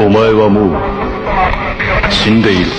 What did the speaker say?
お前はもう死んでいる。